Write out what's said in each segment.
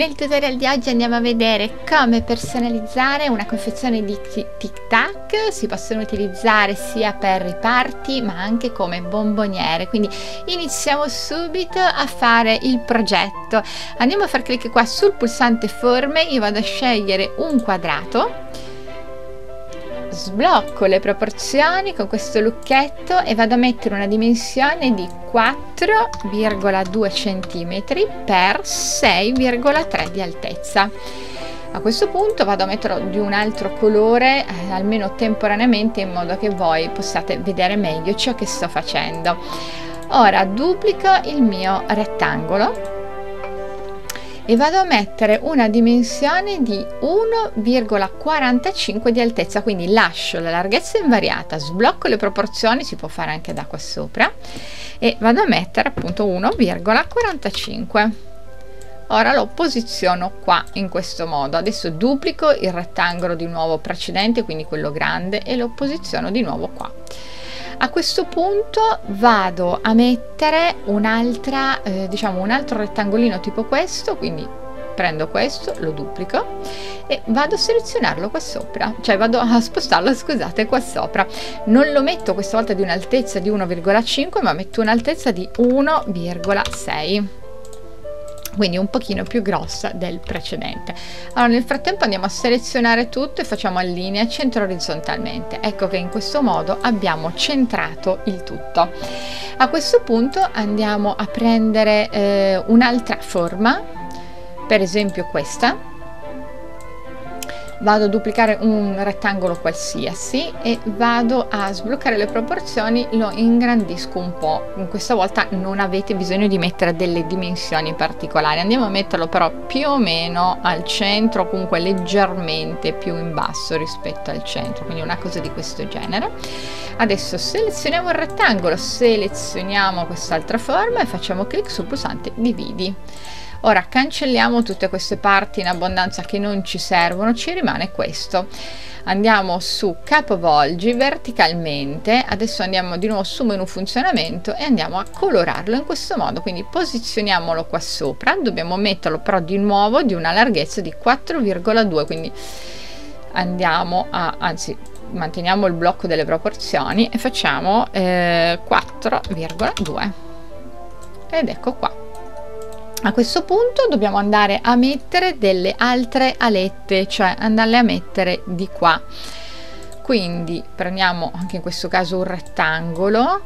Nel tutorial di oggi andiamo a vedere come personalizzare una confezione di tic tac, si possono utilizzare sia per riparti ma anche come bomboniere, quindi iniziamo subito a fare il progetto. Andiamo a far clic qua sul pulsante forme, io vado a scegliere un quadrato sblocco le proporzioni con questo lucchetto e vado a mettere una dimensione di 4,2 cm per 6,3 di altezza. A questo punto vado a metterlo di un altro colore eh, almeno temporaneamente in modo che voi possiate vedere meglio ciò che sto facendo. Ora duplico il mio rettangolo e vado a mettere una dimensione di 1,45 di altezza quindi lascio la larghezza invariata sblocco le proporzioni si può fare anche da qua sopra e vado a mettere appunto 1,45 ora lo posiziono qua in questo modo. Adesso duplico il rettangolo di nuovo precedente quindi quello grande e lo posiziono di nuovo qua a questo punto vado a mettere un'altra eh, diciamo un altro rettangolino tipo questo quindi prendo questo lo duplico e vado a selezionarlo qua sopra. Cioè vado a spostarlo scusate qua sopra. Non lo metto questa volta di un'altezza di 1,5 ma metto un'altezza di 1,6 quindi un pochino più grossa del precedente. Allora nel frattempo andiamo a selezionare tutto e facciamo allinea centro orizzontalmente. Ecco che in questo modo abbiamo centrato il tutto. A questo punto andiamo a prendere eh, un'altra forma per esempio questa vado a duplicare un rettangolo qualsiasi e vado a sbloccare le proporzioni lo ingrandisco un po' questa volta non avete bisogno di mettere delle dimensioni particolari. Andiamo a metterlo però più o meno al centro comunque leggermente più in basso rispetto al centro quindi una cosa di questo genere. Adesso selezioniamo il rettangolo selezioniamo quest'altra forma e facciamo clic sul pulsante dividi ora cancelliamo tutte queste parti in abbondanza che non ci servono ci rimane questo. Andiamo su capovolgi verticalmente adesso andiamo di nuovo su menu funzionamento e andiamo a colorarlo in questo modo quindi posizioniamolo qua sopra dobbiamo metterlo però di nuovo di una larghezza di 4,2 quindi andiamo a anzi manteniamo il blocco delle proporzioni e facciamo eh, 4,2 ed ecco qua a questo punto dobbiamo andare a mettere delle altre alette cioè andarle a mettere di qua. Quindi prendiamo anche in questo caso un rettangolo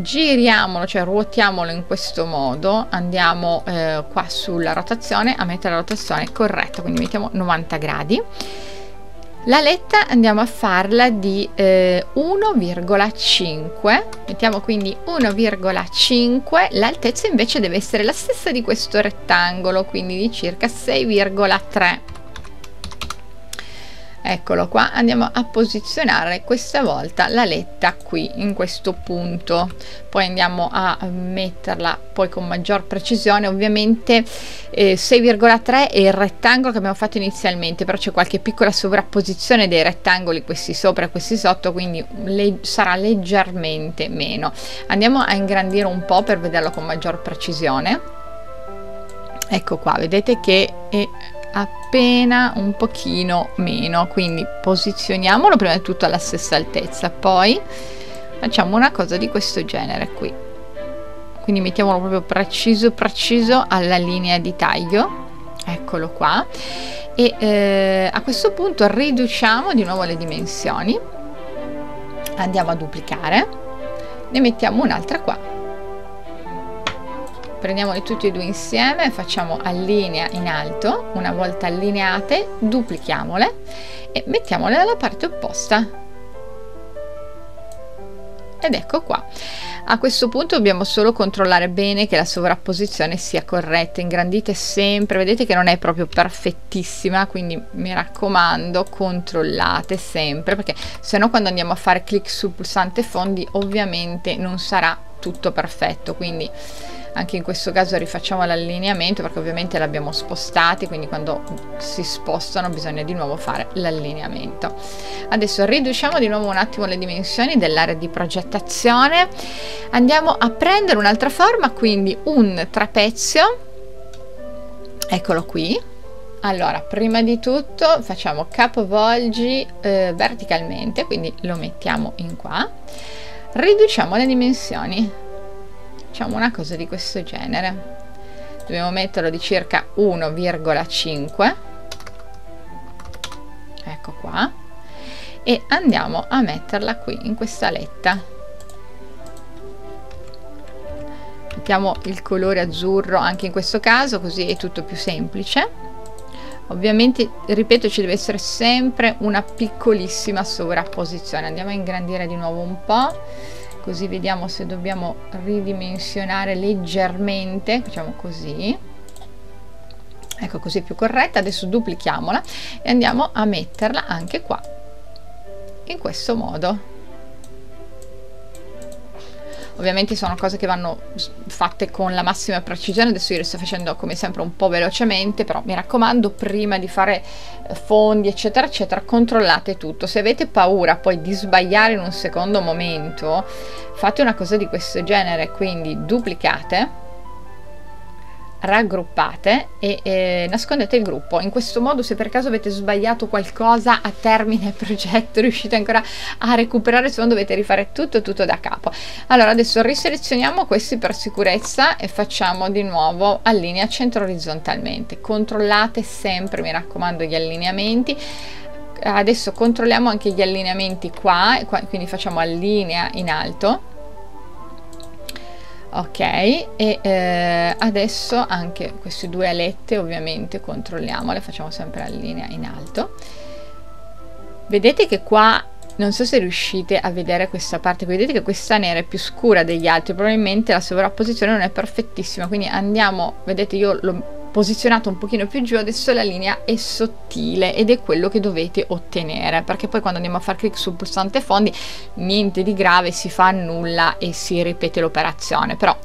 giriamolo cioè ruotiamolo in questo modo andiamo eh, qua sulla rotazione a mettere la rotazione corretta quindi mettiamo 90 gradi la letta andiamo a farla di eh, 1,5 mettiamo quindi 1,5 l'altezza invece deve essere la stessa di questo rettangolo quindi di circa 6,3 eccolo qua andiamo a posizionare questa volta la letta qui in questo punto. Poi andiamo a metterla poi con maggior precisione ovviamente eh, 6,3 è il rettangolo che abbiamo fatto inizialmente però c'è qualche piccola sovrapposizione dei rettangoli questi sopra e questi sotto quindi le sarà leggermente meno. Andiamo a ingrandire un po' per vederlo con maggior precisione. Ecco qua vedete che è appena un pochino meno quindi posizioniamolo prima di tutto alla stessa altezza poi facciamo una cosa di questo genere qui. Quindi mettiamolo proprio preciso preciso alla linea di taglio. Eccolo qua. E eh, a questo punto riduciamo di nuovo le dimensioni. Andiamo a duplicare. Ne mettiamo un'altra qua prendiamoli tutti e due insieme facciamo allinea in alto una volta allineate duplichiamole e mettiamole dalla parte opposta. Ed ecco qua. A questo punto dobbiamo solo controllare bene che la sovrapposizione sia corretta ingrandite sempre. Vedete che non è proprio perfettissima quindi mi raccomando controllate sempre perché se no quando andiamo a fare clic sul pulsante fondi ovviamente non sarà tutto perfetto. Quindi anche in questo caso rifacciamo l'allineamento perché ovviamente l'abbiamo spostati quindi quando si spostano bisogna di nuovo fare l'allineamento. Adesso riduciamo di nuovo un attimo le dimensioni dell'area di progettazione. Andiamo a prendere un'altra forma quindi un trapezio. Eccolo qui. Allora prima di tutto facciamo capovolgi eh, verticalmente quindi lo mettiamo in qua. Riduciamo le dimensioni facciamo una cosa di questo genere. Dobbiamo metterlo di circa 1,5 ecco qua. E andiamo a metterla qui in questa letta. Mettiamo il colore azzurro anche in questo caso così è tutto più semplice. Ovviamente ripeto ci deve essere sempre una piccolissima sovrapposizione. Andiamo a ingrandire di nuovo un po' così vediamo se dobbiamo ridimensionare leggermente facciamo così. Ecco così più corretta adesso duplichiamola e andiamo a metterla anche qua in questo modo ovviamente sono cose che vanno fatte con la massima precisione. Adesso io le sto facendo come sempre un po' velocemente però mi raccomando prima di fare eh, fondi eccetera eccetera controllate tutto. Se avete paura poi di sbagliare in un secondo momento fate una cosa di questo genere quindi duplicate raggruppate e eh, nascondete il gruppo. In questo modo se per caso avete sbagliato qualcosa a termine progetto riuscite ancora a recuperare se no dovete rifare tutto tutto da capo. Allora adesso riselezioniamo questi per sicurezza e facciamo di nuovo allinea centro orizzontalmente controllate sempre mi raccomando gli allineamenti. Adesso controlliamo anche gli allineamenti qua quindi facciamo allinea in alto ok e eh, adesso anche queste due alette ovviamente controlliamole facciamo sempre la linea in alto. Vedete che qua non so se riuscite a vedere questa parte vedete che questa nera è più scura degli altri probabilmente la sovrapposizione non è perfettissima quindi andiamo vedete io l'ho posizionato un pochino più giù adesso la linea è sottile ed è quello che dovete ottenere perché poi quando andiamo a fare clic sul pulsante fondi niente di grave si fa nulla e si ripete l'operazione però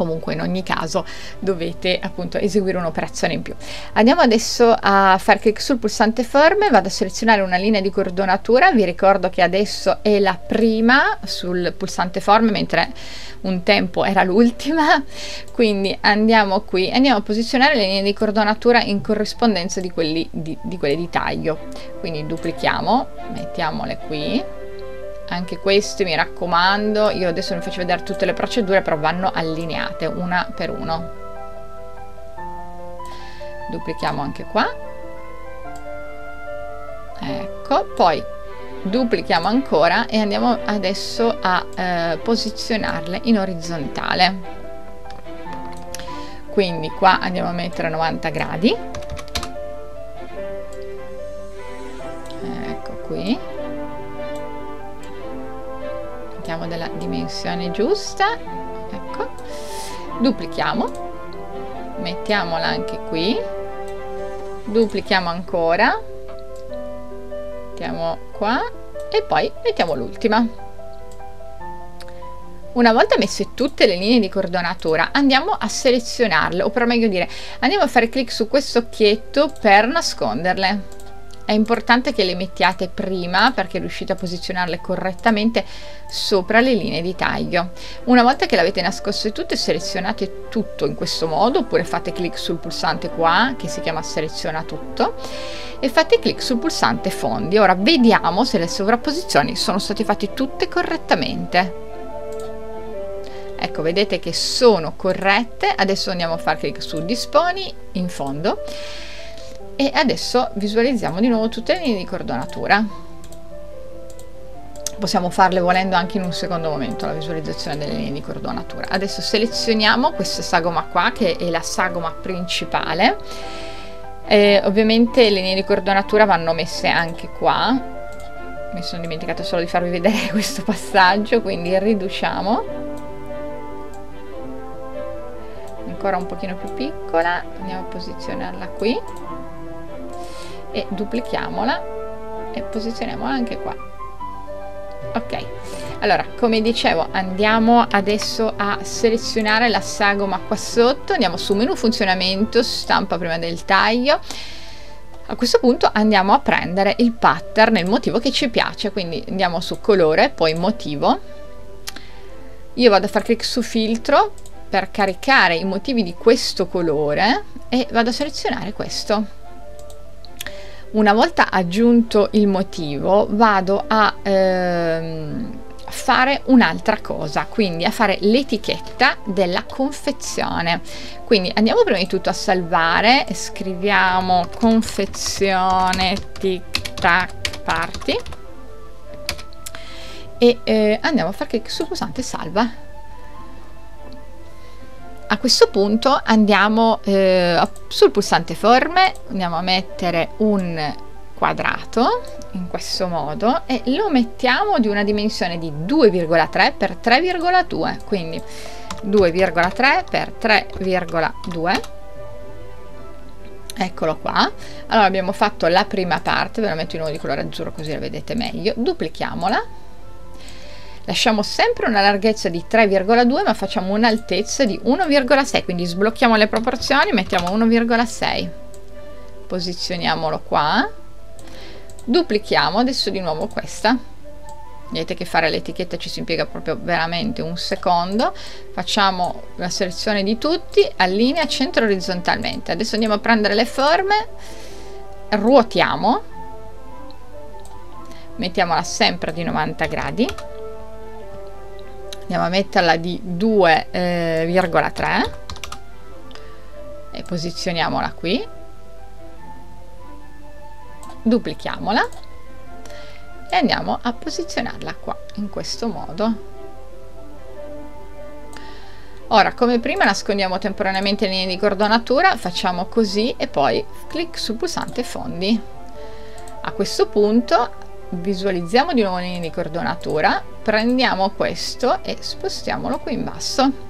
comunque in ogni caso dovete appunto eseguire un'operazione in più. Andiamo adesso a fare clic sul pulsante ferme vado a selezionare una linea di coordinatura vi ricordo che adesso è la prima sul pulsante forme mentre un tempo era l'ultima. Quindi andiamo qui andiamo a posizionare le linee di coordinatura in corrispondenza di, quelli di, di quelle di taglio. Quindi duplichiamo mettiamole qui anche queste mi raccomando io adesso vi faccio vedere tutte le procedure però vanno allineate una per uno. Duplichiamo anche qua. Ecco poi duplichiamo ancora e andiamo adesso a eh, posizionarle in orizzontale. Quindi qua andiamo a mettere 90 gradi. Ecco qui mettiamo della dimensione giusta ecco. Duplichiamo. Mettiamola anche qui. Duplichiamo ancora. Mettiamo qua e poi mettiamo l'ultima. Una volta messe tutte le linee di coordinatura andiamo a selezionarle o per meglio dire andiamo a fare clic su questo occhietto per nasconderle è importante che le mettiate prima perché riuscite a posizionarle correttamente sopra le linee di taglio. Una volta che l'avete nascoste tutte selezionate tutto in questo modo oppure fate clic sul pulsante qua che si chiama seleziona tutto e fate clic sul pulsante fondi. Ora vediamo se le sovrapposizioni sono state fatte tutte correttamente ecco vedete che sono corrette adesso andiamo a fare clic su disponi in fondo e adesso visualizziamo di nuovo tutte le linee di coordinatura possiamo farle volendo anche in un secondo momento la visualizzazione delle linee di coordinatura adesso selezioniamo questa sagoma qua che è la sagoma principale. E ovviamente le linee di coordinatura vanno messe anche qua. Mi sono dimenticata solo di farvi vedere questo passaggio quindi riduciamo. Ancora un pochino più piccola andiamo a posizionarla qui e duplichiamola e posizioniamola anche qua. Ok. Allora come dicevo andiamo adesso a selezionare la sagoma qua sotto. Andiamo su menu funzionamento stampa prima del taglio. A questo punto andiamo a prendere il pattern il motivo che ci piace. Quindi andiamo su colore poi motivo. Io vado a fare clic su filtro per caricare i motivi di questo colore e vado a selezionare questo una volta aggiunto il motivo vado a ehm, fare un'altra cosa quindi a fare l'etichetta della confezione. Quindi andiamo prima di tutto a salvare scriviamo confezione tic tac party e eh, andiamo a fare clic sul pulsante salva a questo punto andiamo eh, sul pulsante forme andiamo a mettere un quadrato in questo modo e lo mettiamo di una dimensione di 2,3 per 3,2 quindi 2,3 per 3,2 eccolo qua. Allora abbiamo fatto la prima parte ve la metto di nuovo di colore azzurro così la vedete meglio. Duplichiamola lasciamo sempre una larghezza di 3,2 ma facciamo un'altezza di 1,6 quindi sblocchiamo le proporzioni mettiamo 1,6 posizioniamolo qua. Duplichiamo adesso di nuovo questa. Vedete che fare l'etichetta ci si impiega proprio veramente un secondo. Facciamo la selezione di tutti allinea centro orizzontalmente. Adesso andiamo a prendere le forme. Ruotiamo. Mettiamola sempre di 90 gradi andiamo a metterla di 2,3 eh, e posizioniamola qui. Duplichiamola. E andiamo a posizionarla qua in questo modo. Ora come prima nascondiamo temporaneamente le linee di cordonatura facciamo così e poi clic sul pulsante fondi. A questo punto visualizziamo di nuovo le linee di cordonatura prendiamo questo e spostiamolo qui in basso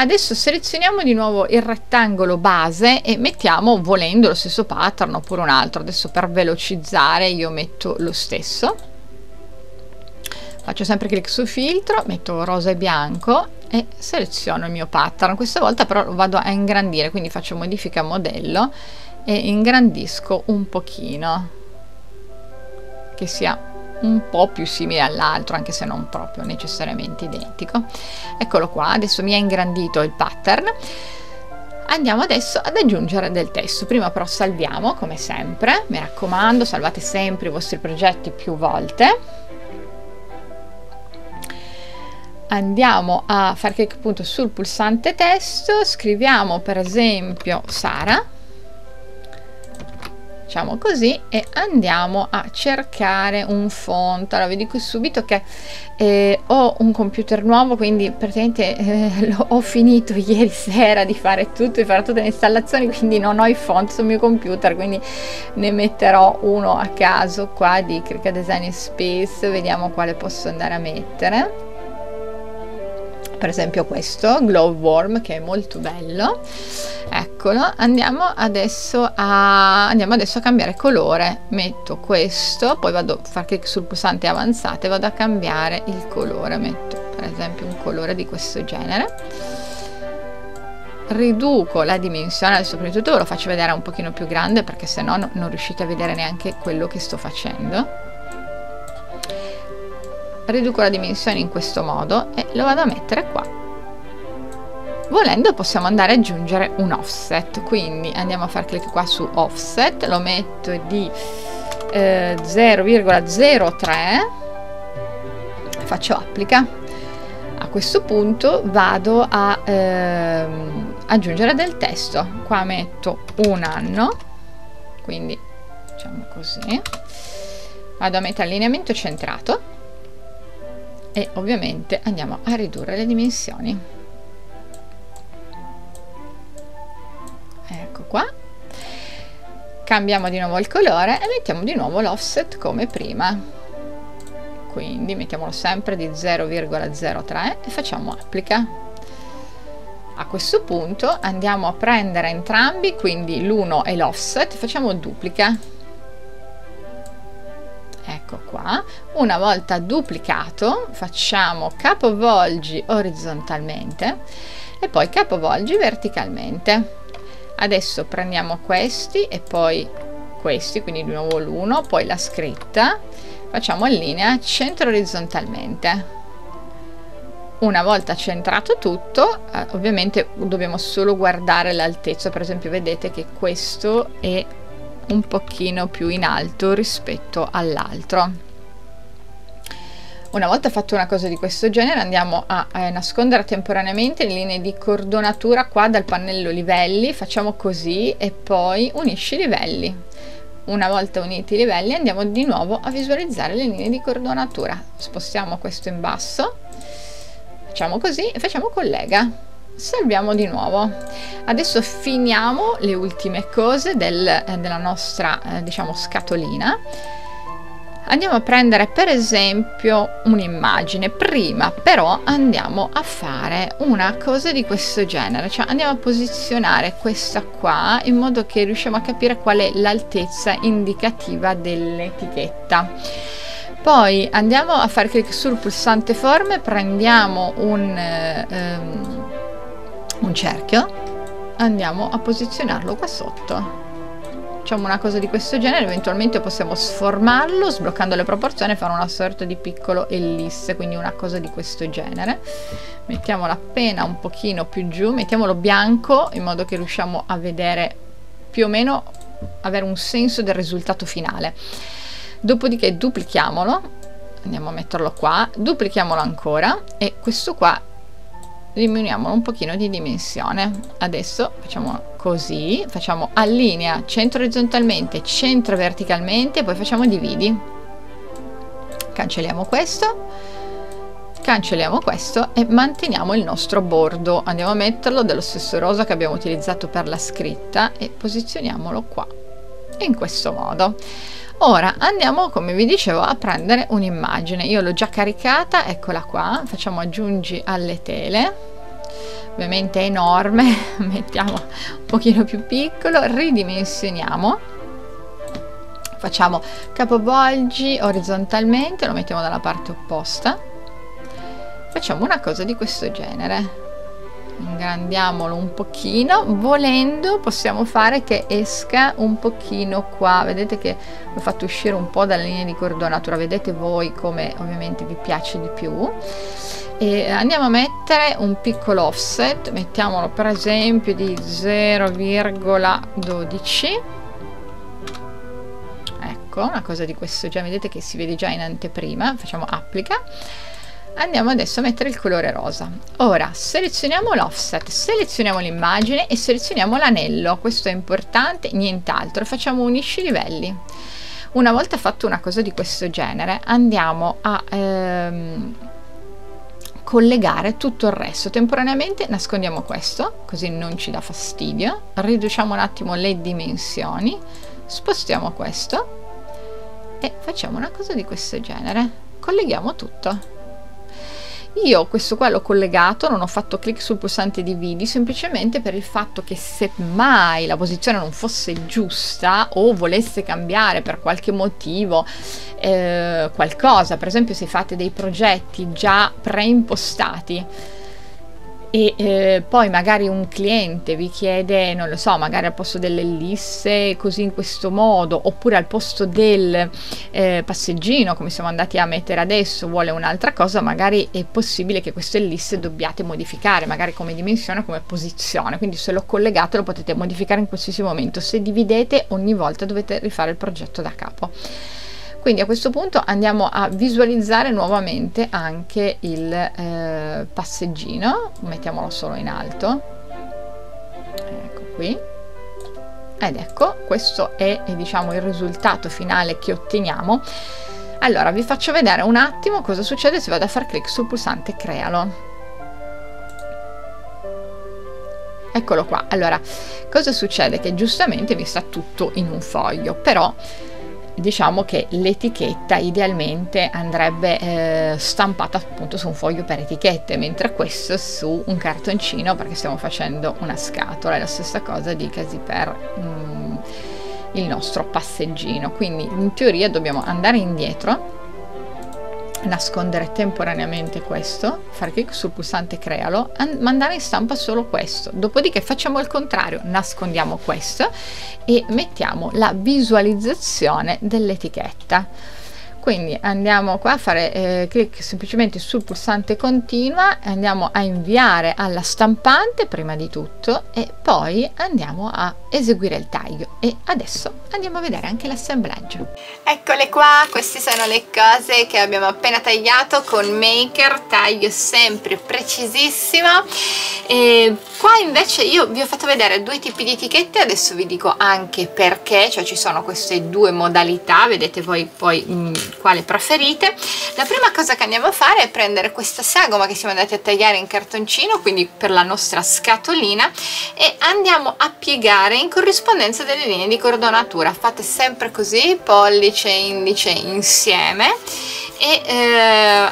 Adesso selezioniamo di nuovo il rettangolo base e mettiamo volendo lo stesso pattern oppure un altro. Adesso per velocizzare io metto lo stesso. Faccio sempre clic su filtro, metto rosa e bianco e seleziono il mio pattern. Questa volta però lo vado a ingrandire, quindi faccio modifica modello e ingrandisco un pochino che sia un po' più simile all'altro anche se non proprio necessariamente identico. Eccolo qua adesso mi ha ingrandito il pattern. Andiamo adesso ad aggiungere del testo. Prima però salviamo come sempre. Mi raccomando salvate sempre i vostri progetti più volte. Andiamo a fare clic appunto sul pulsante testo. Scriviamo per esempio Sara facciamo così e andiamo a cercare un font. Allora vi dico subito che eh, ho un computer nuovo quindi praticamente eh, ho finito ieri sera di fare tutto di fare tutte le installazioni quindi non ho i font sul mio computer quindi ne metterò uno a caso qua di Cricut Design Space. Vediamo quale posso andare a mettere. Per esempio questo Glowworm che è molto bello eccolo andiamo adesso a andiamo adesso a cambiare colore. Metto questo poi vado a fare clic sul pulsante avanzate vado a cambiare il colore. Metto per esempio un colore di questo genere. Riduco la dimensione adesso prima di tutto ve lo faccio vedere un pochino più grande perché se no non riuscite a vedere neanche quello che sto facendo. Riduco la dimensione in questo modo e lo vado a mettere qua volendo possiamo andare ad aggiungere un offset. Quindi andiamo a fare clic qua su offset. Lo metto di eh, 0,03 faccio applica. A questo punto vado a ehm, aggiungere del testo. Qua metto un anno. Quindi facciamo così. Vado a mettere allineamento centrato. E ovviamente andiamo a ridurre le dimensioni cambiamo di nuovo il colore e mettiamo di nuovo l'offset come prima. Quindi mettiamolo sempre di 0,03 e facciamo applica. A questo punto andiamo a prendere entrambi quindi l'uno e l'offset facciamo duplica. Ecco qua. Una volta duplicato facciamo capovolgi orizzontalmente e poi capovolgi verticalmente adesso prendiamo questi e poi questi quindi di nuovo l'uno poi la scritta. Facciamo in linea centro orizzontalmente una volta centrato tutto eh, ovviamente dobbiamo solo guardare l'altezza. Per esempio vedete che questo è un pochino più in alto rispetto all'altro una volta fatto una cosa di questo genere andiamo a, a nascondere temporaneamente le linee di cordonatura qua dal pannello livelli facciamo così e poi unisci i livelli. Una volta uniti i livelli andiamo di nuovo a visualizzare le linee di cordonatura. Spostiamo questo in basso facciamo così e facciamo collega. Salviamo di nuovo. Adesso finiamo le ultime cose del, eh, della nostra eh, diciamo scatolina andiamo a prendere per esempio un'immagine. Prima però andiamo a fare una cosa di questo genere. Cioè andiamo a posizionare questa qua in modo che riusciamo a capire qual è l'altezza indicativa dell'etichetta. Poi andiamo a fare clic sul pulsante forme prendiamo un, ehm, un cerchio. Andiamo a posizionarlo qua sotto facciamo una cosa di questo genere eventualmente possiamo sformarlo sbloccando le proporzioni e fare una sorta di piccolo ellisse quindi una cosa di questo genere. Mettiamolo appena un pochino più giù mettiamolo bianco in modo che riusciamo a vedere più o meno avere un senso del risultato finale. Dopodiché duplichiamolo andiamo a metterlo qua duplichiamolo ancora e questo qua diminuiamolo un pochino di dimensione. Adesso facciamo così facciamo allinea centro orizzontalmente centro verticalmente poi facciamo dividi. Cancelliamo questo cancelliamo questo e manteniamo il nostro bordo. Andiamo a metterlo dello stesso rosa che abbiamo utilizzato per la scritta e posizioniamolo qua in questo modo ora andiamo come vi dicevo a prendere un'immagine. Io l'ho già caricata eccola qua. Facciamo aggiungi alle tele. Ovviamente è enorme mettiamo un pochino più piccolo ridimensioniamo. Facciamo capovolgi orizzontalmente lo mettiamo dalla parte opposta. Facciamo una cosa di questo genere ingrandiamolo un pochino volendo possiamo fare che esca un pochino qua. Vedete che l'ho fatto uscire un po' dalla linea di cordonatura vedete voi come ovviamente vi piace di più. E andiamo a mettere un piccolo offset mettiamolo per esempio di 0,12 ecco una cosa di questo già vedete che si vede già in anteprima facciamo applica andiamo adesso a mettere il colore rosa. Ora selezioniamo l'offset selezioniamo l'immagine e selezioniamo l'anello. Questo è importante nient'altro. Facciamo unisci livelli. Una volta fatto una cosa di questo genere andiamo a ehm, collegare tutto il resto. Temporaneamente nascondiamo questo così non ci dà fastidio. Riduciamo un attimo le dimensioni. Spostiamo questo e facciamo una cosa di questo genere. Colleghiamo tutto io questo qua l'ho collegato, non ho fatto clic sul pulsante dividi semplicemente per il fatto che se mai la posizione non fosse giusta o volesse cambiare per qualche motivo eh, qualcosa, per esempio se fate dei progetti già preimpostati e eh, poi magari un cliente vi chiede, non lo so, magari al posto dell'ellisse così in questo modo, oppure al posto del eh, passeggino come siamo andati a mettere adesso vuole un'altra cosa, magari è possibile che questo ellisse dobbiate modificare, magari come dimensione, come posizione, quindi se l'ho collegato lo potete modificare in qualsiasi momento, se dividete ogni volta dovete rifare il progetto da capo quindi a questo punto andiamo a visualizzare nuovamente anche il eh, passeggino. Mettiamolo solo in alto. Ecco qui. Ed ecco questo è diciamo il risultato finale che otteniamo. Allora vi faccio vedere un attimo cosa succede se vado a far clic sul pulsante crealo. Eccolo qua. Allora cosa succede? Che giustamente mi sta tutto in un foglio però diciamo che l'etichetta idealmente andrebbe eh, stampata appunto su un foglio per etichette mentre questo su un cartoncino perché stiamo facendo una scatola è la stessa cosa dicasi per mm, il nostro passeggino. Quindi in teoria dobbiamo andare indietro nascondere temporaneamente questo, fare clic sul pulsante crealo, mandare in stampa solo questo, dopodiché facciamo il contrario, nascondiamo questo e mettiamo la visualizzazione dell'etichetta. Quindi andiamo qua a fare eh, clic semplicemente sul pulsante continua andiamo a inviare alla stampante prima di tutto e poi andiamo a eseguire il taglio. E adesso andiamo a vedere anche l'assemblaggio. Eccole qua queste sono le cose che abbiamo appena tagliato con maker taglio sempre precisissimo. E qua invece io vi ho fatto vedere due tipi di etichette adesso vi dico anche perché cioè ci sono queste due modalità vedete voi poi mh, mm, quale preferite. La prima cosa che andiamo a fare è prendere questa sagoma che siamo andati a tagliare in cartoncino quindi per la nostra scatolina e andiamo a piegare in corrispondenza delle linee di cordonatura. Fate sempre così pollice e indice insieme e eh,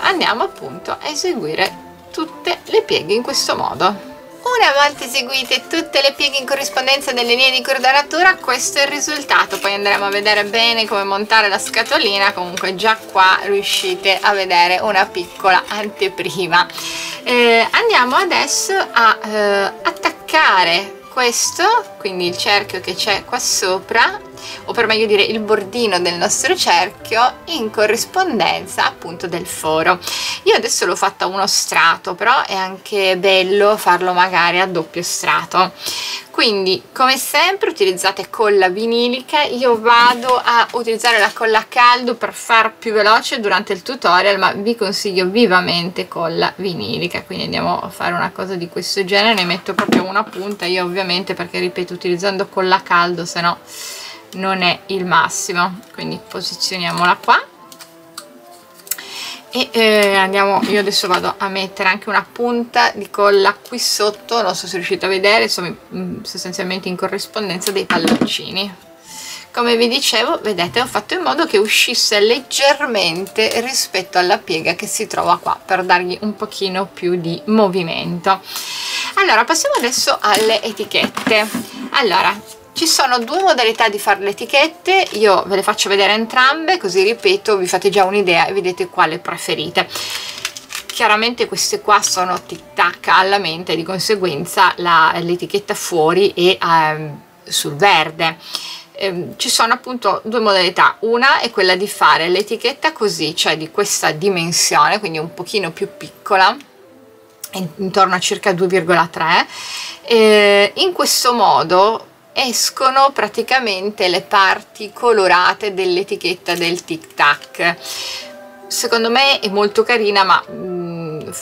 andiamo appunto a eseguire tutte le pieghe in questo modo una volta eseguite tutte le pieghe in corrispondenza delle linee di cordonatura questo è il risultato. Poi andremo a vedere bene come montare la scatolina. Comunque già qua riuscite a vedere una piccola anteprima. Eh, andiamo adesso a eh, attaccare questo quindi il cerchio che c'è qua sopra o per meglio dire il bordino del nostro cerchio in corrispondenza appunto del foro. Io adesso l'ho fatta uno strato però è anche bello farlo magari a doppio strato. Quindi come sempre utilizzate colla vinilica. Io vado a utilizzare la colla a caldo per far più veloce durante il tutorial ma vi consiglio vivamente colla vinilica. Quindi andiamo a fare una cosa di questo genere. Ne metto proprio una punta io ovviamente perché ripeto utilizzando colla a caldo se no non è il massimo quindi posizioniamola qua. E eh, andiamo io adesso vado a mettere anche una punta di colla qui sotto non so se riuscite a vedere insomma mm, sostanzialmente in corrispondenza dei palloncini. Come vi dicevo vedete ho fatto in modo che uscisse leggermente rispetto alla piega che si trova qua per dargli un pochino più di movimento. Allora passiamo adesso alle etichette. Allora ci sono due modalità di fare le etichette, io ve le faccio vedere entrambe, così ripeto, vi fate già un'idea e vedete quale preferite. Chiaramente queste qua sono tic tac alla mente, di conseguenza l'etichetta fuori e ehm, sul verde. Eh, ci sono appunto due modalità, una è quella di fare l'etichetta così, cioè di questa dimensione, quindi un pochino più piccola, intorno a circa 2,3 eh, in questo modo escono praticamente le parti colorate dell'etichetta del tic tac. Secondo me è molto carina ma mm,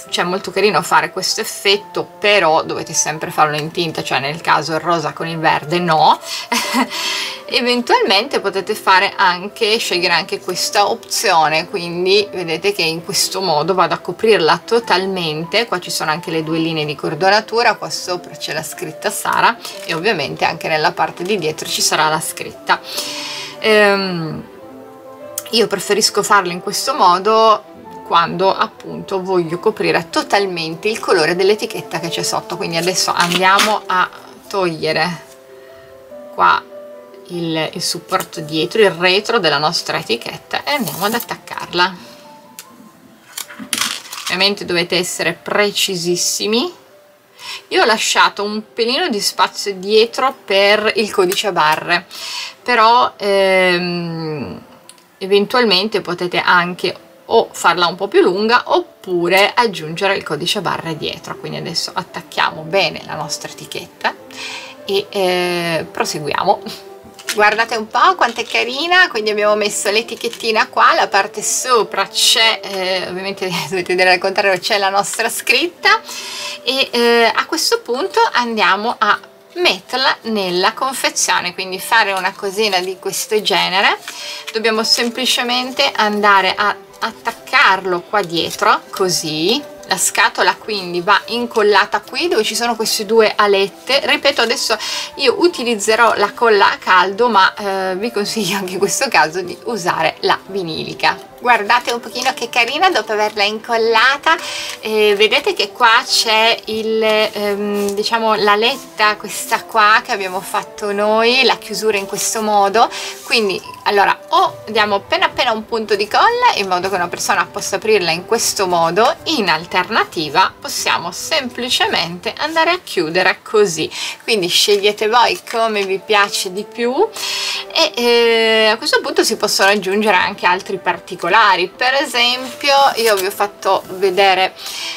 cioè molto carino fare questo effetto però dovete sempre farlo in tinta cioè nel caso il rosa con il verde no. Eventualmente potete fare anche scegliere anche questa opzione quindi vedete che in questo modo vado a coprirla totalmente. Qua ci sono anche le due linee di cordonatura qua sopra c'è la scritta Sara e ovviamente anche nella parte di dietro ci sarà la scritta. Ehm, io preferisco farlo in questo modo quando appunto voglio coprire totalmente il colore dell'etichetta che c'è sotto quindi adesso andiamo a togliere qua il, il supporto dietro, il retro della nostra etichetta e andiamo ad attaccarla. Ovviamente dovete essere precisissimi. Io ho lasciato un pelino di spazio dietro per il codice a barre, però ehm, eventualmente potete anche o farla un po' più lunga oppure aggiungere il codice barre dietro. Quindi adesso attacchiamo bene la nostra etichetta e eh, proseguiamo guardate un po' quanto è carina quindi abbiamo messo l'etichettina qua la parte sopra c'è eh, ovviamente dovete vedere al contrario c'è la nostra scritta e eh, a questo punto andiamo a metterla nella confezione quindi fare una cosina di questo genere dobbiamo semplicemente andare a attaccarlo qua dietro così. La scatola quindi va incollata qui dove ci sono queste due alette. Ripeto adesso io utilizzerò la colla a caldo ma eh, vi consiglio anche in questo caso di usare la vinilica guardate un pochino che carina dopo averla incollata eh, vedete che qua c'è il ehm, diciamo la letta questa qua che abbiamo fatto noi la chiusura in questo modo. Quindi allora o diamo appena appena un punto di colla in modo che una persona possa aprirla in questo modo in alternativa possiamo semplicemente andare a chiudere così. Quindi scegliete voi come vi piace di più e eh, a questo punto si possono aggiungere anche altri particolari particolari. Per esempio io vi ho fatto vedere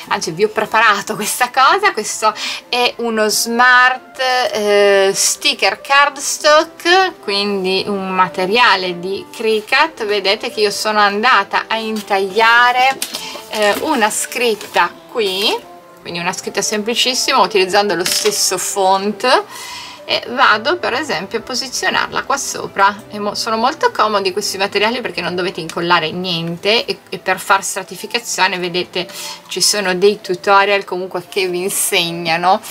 anzi vi ho preparato questa cosa. Questo è uno smart eh, sticker cardstock quindi un materiale di Cricut. Vedete che io sono andata a intagliare eh, una scritta qui quindi una scritta semplicissima utilizzando lo stesso font e vado per esempio a posizionarla qua sopra. Mo sono molto comodi questi materiali perché non dovete incollare niente e, e, per far stratificazione vedete ci sono dei tutorial comunque che vi insegnano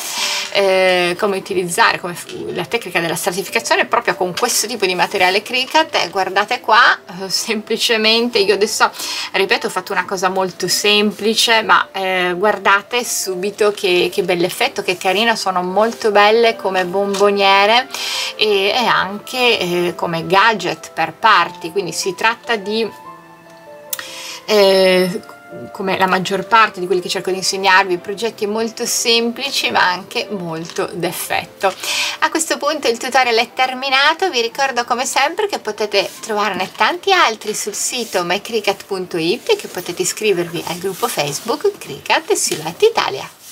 eh, come utilizzare come la tecnica della stratificazione proprio con questo tipo di materiale Cricut e guardate qua eh, semplicemente io adesso ripeto ho fatto una cosa molto semplice ma eh, guardate subito che, che bell'effetto che carina sono molto belle come bombone bomboniere e, e anche eh, come gadget per parti quindi si tratta di eh, come la maggior parte di quelli che cerco di insegnarvi, progetti molto semplici ma anche molto d'effetto. A questo punto il tutorial è terminato, vi ricordo come sempre che potete trovarne tanti altri sul sito mycricat.it e che potete iscrivervi al gruppo Facebook Cricat Silhouette Italia.